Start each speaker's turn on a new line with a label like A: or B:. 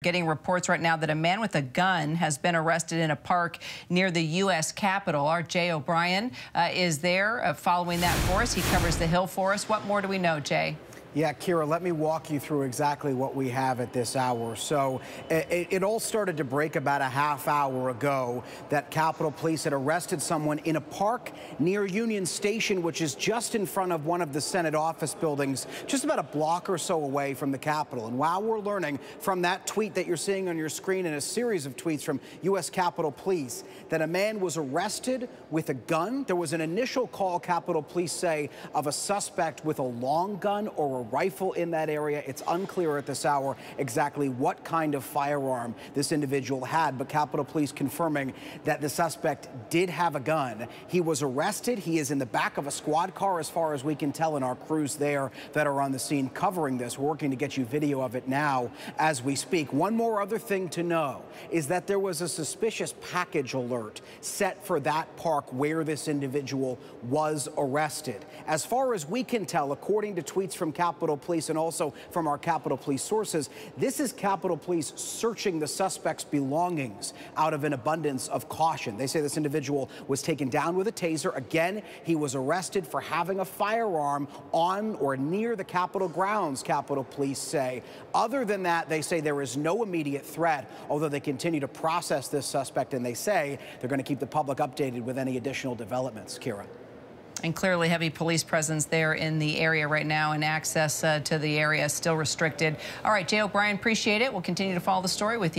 A: Getting reports right now that a man with a gun has been arrested in a park near the U.S. Capitol. Our Jay O'Brien uh, is there uh, following that for us. He covers the Hill for us. What more do we know, Jay?
B: Yeah, Kira, let me walk you through exactly what we have at this hour. So it, it, all started to break about a half hour ago that Capitol Police had arrested someone in a park near Union Station, which is just in front of one of the Senate office buildings, just about a block or so away from the Capitol. And while we're learning from that tweet that you're seeing on your screen and a series of tweets from U.S. Capitol Police that a man was arrested with a gun, there was an initial call, Capitol Police say, of a suspect with a long gun or rifle in that area. It's unclear at this hour exactly what kind of firearm this individual had, but Capitol Police confirming that the suspect did have a gun. He was arrested. He is in the back of a squad car as far as we can tell, and our crews there that are on the scene covering this. Working to get you video of it now as we speak. One more other thing to know is that there was a suspicious package alert set for that park where this individual was arrested. As far as we can tell, according to tweets from Capitol Capitol Police and also from our Capitol Police sources. This is Capitol Police searching the suspect's belongings out of an abundance of caution. They say this individual was taken down with a taser. Again, he was arrested for having a firearm on or near the Capitol grounds, Capitol Police say. Other than that, they say there is no immediate threat, although they continue to process this suspect and they say they're going to keep the public updated with any additional developments. Kira.
A: And clearly heavy police presence there in the area right now and access uh, to the area is still restricted. All right, Jay O'Brien, appreciate it. We'll continue to follow the story with you.